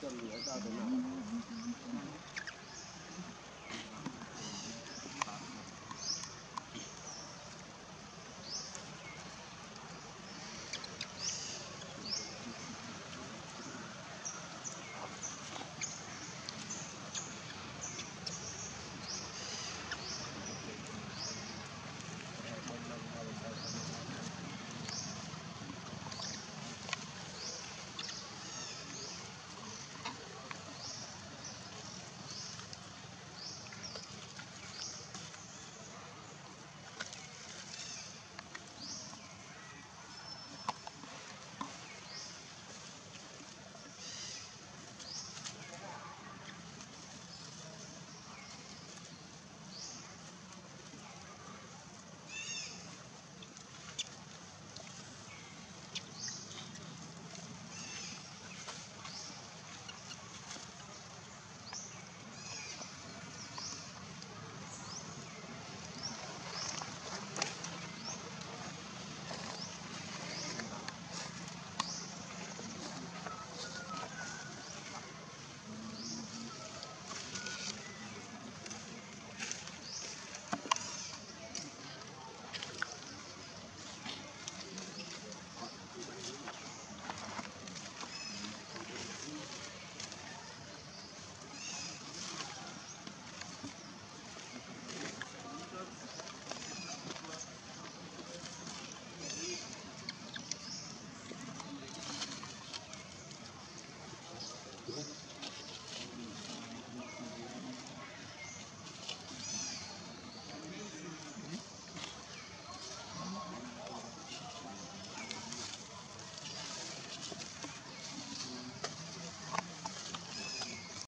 叫罗大东。